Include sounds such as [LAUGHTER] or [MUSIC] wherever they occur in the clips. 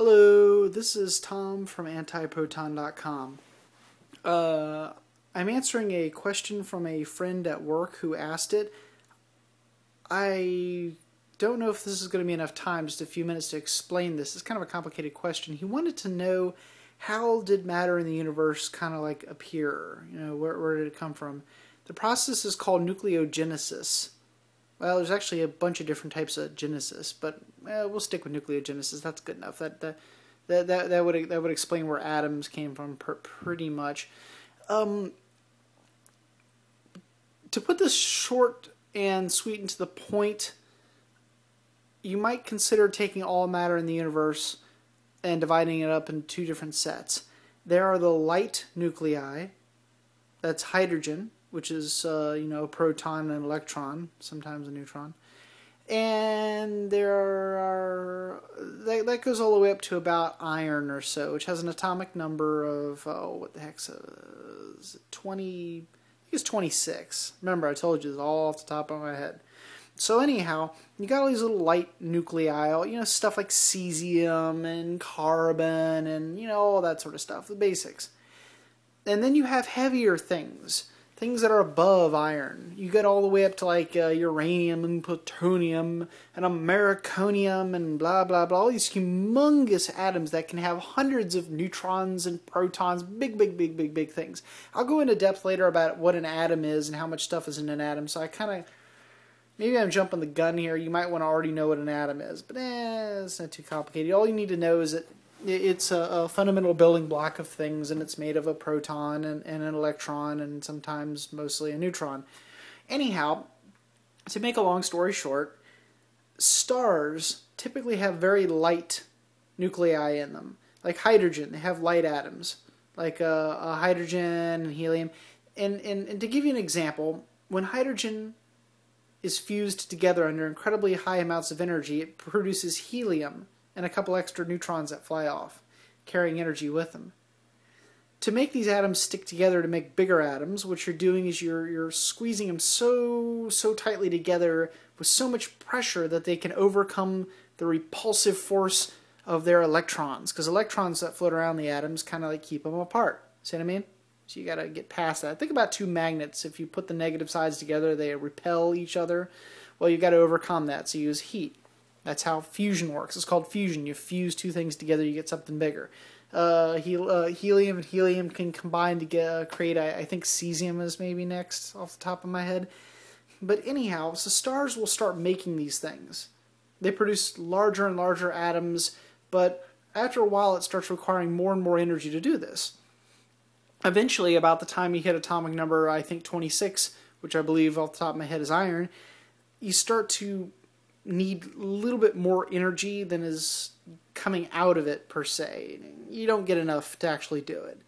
Hello, this is Tom from antiproton.com. Uh, I'm answering a question from a friend at work who asked it. I don't know if this is going to be enough time, just a few minutes to explain this. It's kind of a complicated question. He wanted to know how did matter in the universe kind of like appear? You know, where, where did it come from? The process is called nucleogenesis. Well, there's actually a bunch of different types of genesis, but well, we'll stick with nucleogenesis. That's good enough. That that that that, that would that would explain where atoms came from per, pretty much. Um, to put this short and sweet and to the point, you might consider taking all matter in the universe and dividing it up in two different sets. There are the light nuclei, that's hydrogen, which is uh, you know a proton and an electron, sometimes a neutron, and there are that, that goes all the way up to about iron or so, which has an atomic number of oh what the heck's uh, twenty? I think it's twenty six. Remember, I told you this all off the top of my head. So anyhow, you got all these little light nuclei, you know, stuff like cesium and carbon and you know all that sort of stuff, the basics. And then you have heavier things things that are above iron. You get all the way up to like uh, uranium and plutonium and americonium and blah blah blah. All these humongous atoms that can have hundreds of neutrons and protons, big big big big big things. I'll go into depth later about what an atom is and how much stuff is in an atom. So I kind of maybe I'm jumping the gun here. You might want to already know what an atom is, but eh, it's not too complicated. All you need to know is that it's a, a, fundamental building block of things, and it's made of a proton and, and, an electron, and sometimes mostly a neutron. Anyhow, to make a long story short, stars typically have very light nuclei in them. Like hydrogen, they have light atoms, like uh, uh, hydrogen and helium. And, and, and to give you an example, when hydrogen is fused together under incredibly high amounts of energy, it produces helium and a couple extra neutrons that fly off, carrying energy with them. To make these atoms stick together to make bigger atoms, what you're doing is you're you're squeezing them so so tightly together with so much pressure that they can overcome the repulsive force of their electrons, because electrons that float around the atoms kind of like keep them apart. See what I mean? So you got to get past that. Think about two magnets. If you put the negative sides together, they repel each other. Well, you got to overcome that. So you use heat. That's how fusion works. It's called fusion. You fuse two things together, you get something bigger. Uh, hel- uh, helium and helium can combine to get uh, create. I, I think cesium is maybe next off the top of my head. But anyhow, so stars will start making these things. They produce larger and larger atoms, but after a while, it starts requiring more and more energy to do this. Eventually, about the time you hit atomic number, I think 26, which I believe off the top of my head is iron, you start to need a little bit more energy than is coming out of it per se. You don't get enough to actually do it.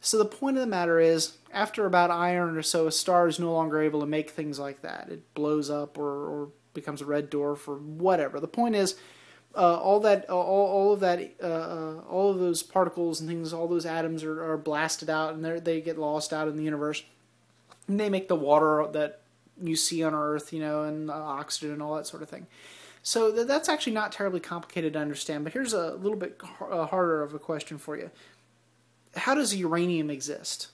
So the point of the matter is, after about iron or so, a star is no longer able to make things like that. It blows up or, or becomes a red dwarf or whatever. The point is, uh, all that, all, all of that, uh, uh, all of those particles and things, all those atoms are, are blasted out and they get lost out in the universe. And they make the water that you see on Earth, you know, and uh, oxygen and all that sort of thing. So th- that's actually not terribly complicated to understand. But here's a little bit har- uh, harder of a question for you: How does uranium exist?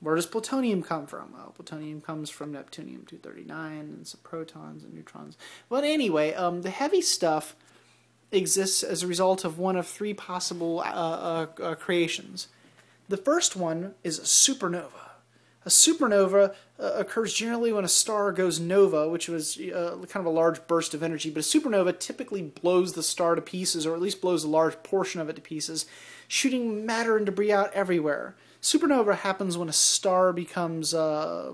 Where does plutonium come from? Well, plutonium comes from neptunium 239 and some protons and neutrons. But anyway, um, the heavy stuff exists as a result of one of three possible uh, uh, uh creations. The first one is a supernova. A supernova uh, occurs generally when a star goes nova, which was uh, kind of a large burst of energy, but a supernova typically blows the star to pieces, or at least blows a large portion of it to pieces, shooting matter and debris out everywhere. Supernova happens when a star becomes uh,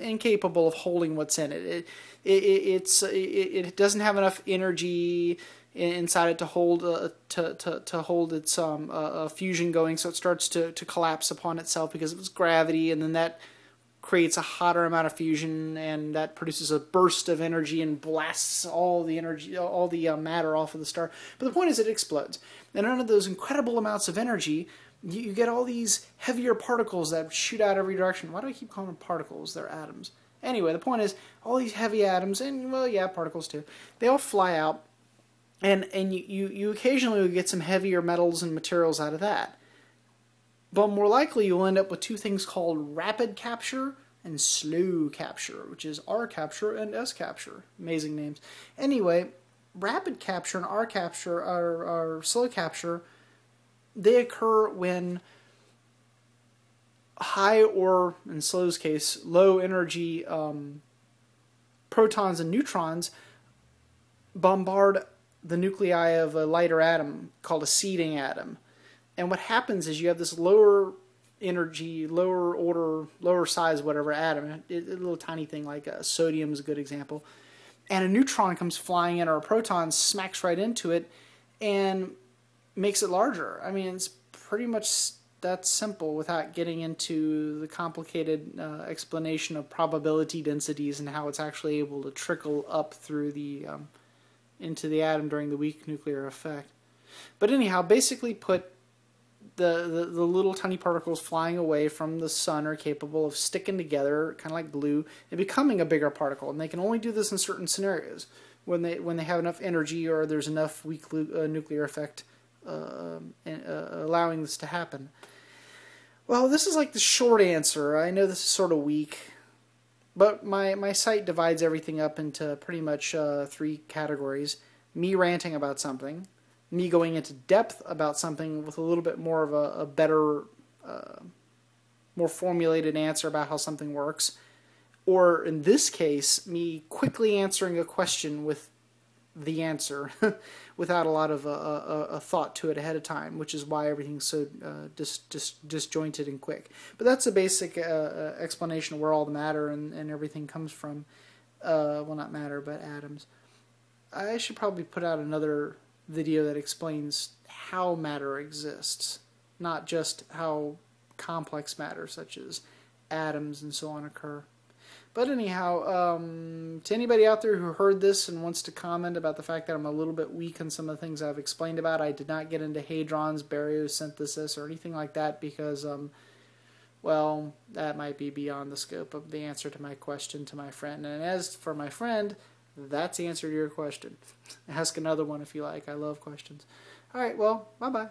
incapable of holding what's in it. It, it, it's, it, it doesn't have enough energy inside it to hold uh, to, to, to hold its um, uh, fusion going, so it starts to, to collapse upon itself because of its gravity, and then that creates a hotter amount of fusion, and that produces a burst of energy and blasts all the energy, all the uh, matter off of the star. But the point is, it explodes, and under those incredible amounts of energy, you, you get all these heavier particles that shoot out every direction. Why do I keep calling them particles? They're atoms. Anyway, the point is, all these heavy atoms, and well, yeah, particles too, they all fly out and and you, you, you occasionally will get some heavier metals and materials out of that. But more likely, you'll end up with two things called rapid capture and slow capture, which is R capture and S capture. Amazing names. Anyway, rapid capture and R capture are, slow capture. They occur when high or, in slow's case, low energy um, protons and neutrons bombard the nuclei of a lighter atom called a seeding atom. And what happens is you have this lower energy, lower order, lower size, whatever atom, a, little tiny thing like a sodium is a good example, and a neutron comes flying in or a proton smacks right into it and makes it larger. I mean, it's pretty much that simple without getting into the complicated uh, explanation of probability densities and how it's actually able to trickle up through the um, into the atom during the weak nuclear effect. But anyhow, basically put, the, the, the little tiny particles flying away from the sun are capable of sticking together, kind of like glue, and becoming a bigger particle. And they can only do this in certain scenarios when they when they have enough energy or there's enough weak uh, nuclear effect uh, uh, allowing this to happen. Well, this is like the short answer. I know this is sort of weak. But my, my site divides everything up into pretty much uh, three categories. Me ranting about something, me going into depth about something with a little bit more of a, a better, uh, more formulated answer about how something works, or in this case, me quickly answering a question with the answer [LAUGHS] without a lot of uh, uh, a, thought to it ahead of time, which is why everything's so uh, dis, dis, disjointed and quick. But that's a basic uh, uh, explanation of where all the matter and, and everything comes from. Well, not matter, but atoms. I should probably put out another video that explains how matter exists, not just how complex matter, such as atoms and so on, occur. But anyhow, um, to anybody out there who heard this and wants to comment about the fact that I'm a little bit weak on some of the things I've explained about, I did not get into hadrons, baryosynthesis, or anything like that because, um, well, that might be beyond the scope of the answer to my question to my friend. And as for my friend, that's the answer to your question. Ask another one if you like. I love questions. All right, well, bye bye.